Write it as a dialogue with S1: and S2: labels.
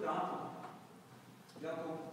S1: strutturato, jako leży we właściwie